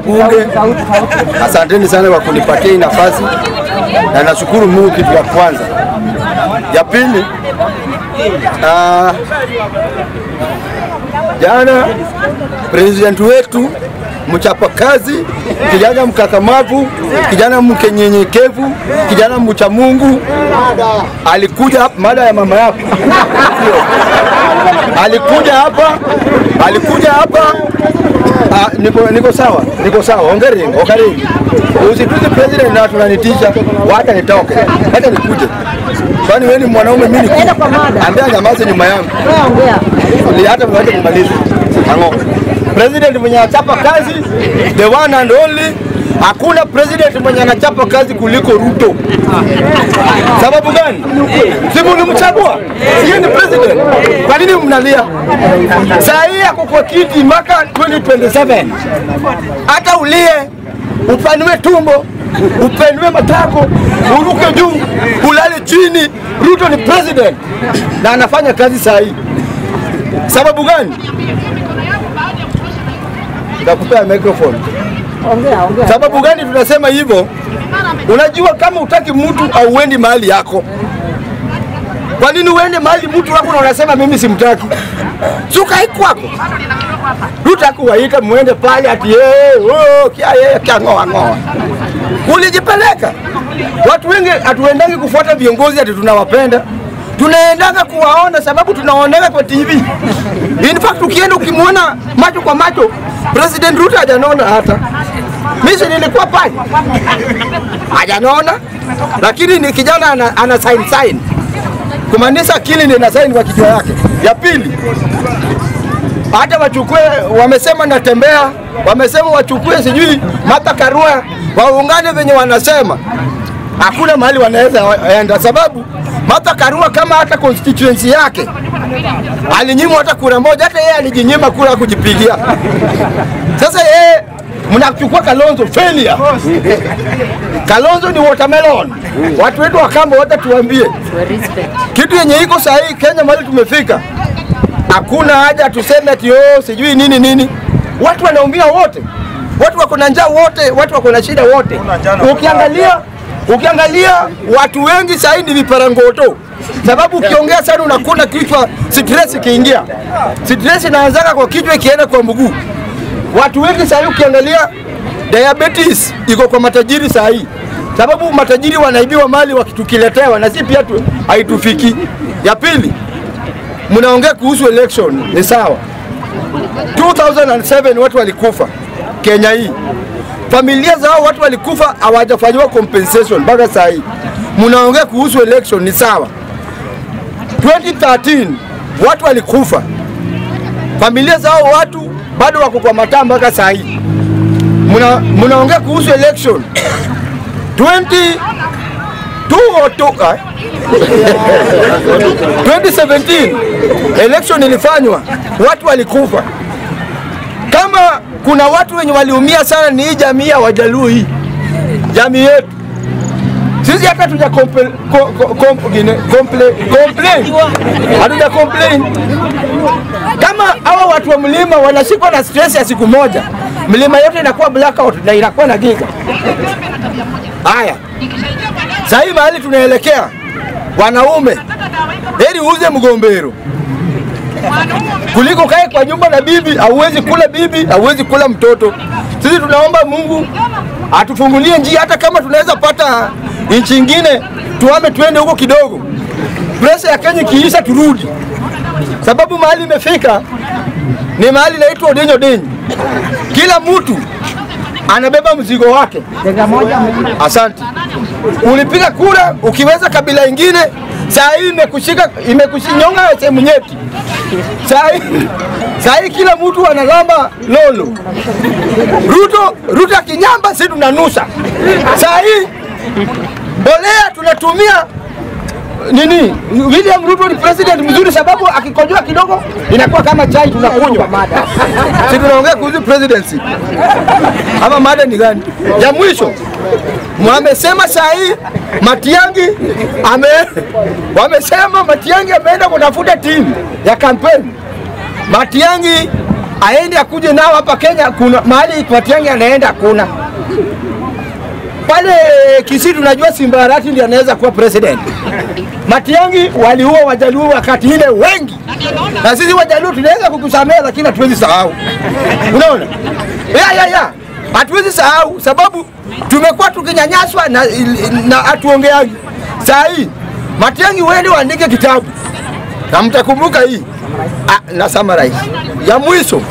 bunge, asanteni sana kwa kunipatia hii nafasi, na nashukuru Mungu. Kitu ya kwanza, ya pili, ah, jana president wetu mchapa kazi kijana mkakamavu, kijana mkenyenyekevu, kijana mcha Mungu alikuja mada ya mama yako alikuja hapa, alikuja hapa Ah, niko, niko sawa, niko sawa. Ongeri, ongeri. Usituzi president na tunanitisha, wacha nitoke, wacha nikuje. Kwani wewe ni mwanaume, mimi nikuje? Ambia nyamaze nyuma yangu, Ni hata mwache kumaliza Ango. President mwenye anachapa kazi, the one and only Hakuna president mwenye anachapa kazi kuliko Ruto. Sababu gani? Si mlimchagua? Yeye ni president. Kwa nini mnalia? Saa hii ako kwa kiti mpaka 2027. Hata ulie, upanue tumbo, upanue matako, uruke juu, ulale chini. Ruto ni president na anafanya kazi saa hii. Sababu gani? Nitakupea microphone. Sababu gani tunasema hivyo? Unajua, kama utaki mtu auendi mahali yako, kwa nini uende mahali mtu wako na unasema mimi simtaki? Sukai Ruta kuwaita muende pale ati yeye oh, kia yeye kia ngoa ngoa. Ulijipeleka. Watu wengi hatuendangi kufuata viongozi ati tunawapenda, tunaendanga kuwaona sababu tunaoneka kwa TV. In fact ukienda ukimwona macho kwa macho, President Ruto hajanona hata mimi nilikuwa pale, hajanona, lakini ni kijana ana, ana sign sign kumaanisha akili ni ina sign kwa kichwa yake. Ya pili, hata wachukue, wamesema natembea, wamesema wachukue sijui Martha Karua waungane venye wanasema, hakuna mahali wanaweza enda, sababu Martha Karua kama hata constituency yake alinyimwa hata kura moja, hata yeye alijinyima kura kujipigia. Sasa yeye mnachukua Kalonzo failure. Kalonzo ni watermelon. Watu wetu wakamba wata wote tuambie kitu yenye iko sahihi Kenya mahali tumefika, hakuna haja tuseme ati oh, sijui nini nini. Watu wanaumia wote, watu wako na njaa wote, watu wako na shida wote. Ukiangalia ukiangalia watu wengi sahii ni viparangoto, sababu ukiongea sana unakuna kichwa, stress ikiingia, stress inaanzaka kwa kichwa ikienda kwa mguu. Watu wengi sahii ukiangalia diabetes iko kwa matajiri sahii, sababu matajiri wanaibiwa mali wakitukiletewa, na si pia haitufiki. Ya pili, mnaongea kuhusu election, ni sawa. 2007 watu walikufa Kenya hii, familia zao watu walikufa, hawajafanyiwa compensation mpaka saa hii. Mnaongea kuhusu election, ni sawa. 2013 watu walikufa, familia zao watu bado wako kwa mataa mpaka saa hii. Mna- Mnaongea kuhusu election 20 202, ah? 2017 election ilifanywa, watu walikufa. Kama kuna watu wenye waliumia sana ni hii jamii ya Wajaluo, jamii yetu sisi hata tuja complain, hatuja complain. Kama hawa watu wa mlima wanashikwa na stress ya siku moja, mlima yote inakuwa blackout na inakuwa na giga. Haya, sasa hii mahali tunaelekea, wanaume, heri uuze mgombero kuliko kae kwa nyumba na bibi. Hauwezi kula bibi, hauwezi kula mtoto. Sisi tunaomba Mungu atufungulie njia, hata kama tunaweza pata nchi ingine, tuame tuende huko kidogo, presha ya Kenya ikiisha turudi, sababu mahali imefika ni mahali inaitwa Odenyo Denyi. Kila mtu anabeba mzigo wake. Asante. Ulipiga kura ukiweza kabila ingine, saa hii imekushika imekushinyonga sehemu nyeti. Saa hii kila mtu analamba lolo. Ruto Ruto akinyamba, si tunanusa. Saa hii mbolea tunatumia nini? William Ruto ni president mzuri, sababu akikojoa kidogo inakuwa kama chai tunakunywa. Si tunaongea kuhusu presidency ama mada ni gani? Ya mwisho mwamesema saa hii Matiangi ame, wamesema Matiangi ameenda kutafuta timu ya kampeni. Matiangi aende akuje nao hapa Kenya. Kuna mahali Matiang'i anaenda kuna pale Kisii, tunajua Simba Arati ndiye anaweza kuwa president. Matiang'i waliua Wajaluo wakati ile wengi, na sisi Wajaluo tunaweza kukusamea, lakini hatuwezi sahau. Unaona, ya ya ya, hatuwezi sahau sababu tumekuwa tukinyanyaswa na na hatuongeagi. Saa hii Matiang'i, wende waandike kitabu. Na mtakumbuka hii. Ah, na summarize ya mwisho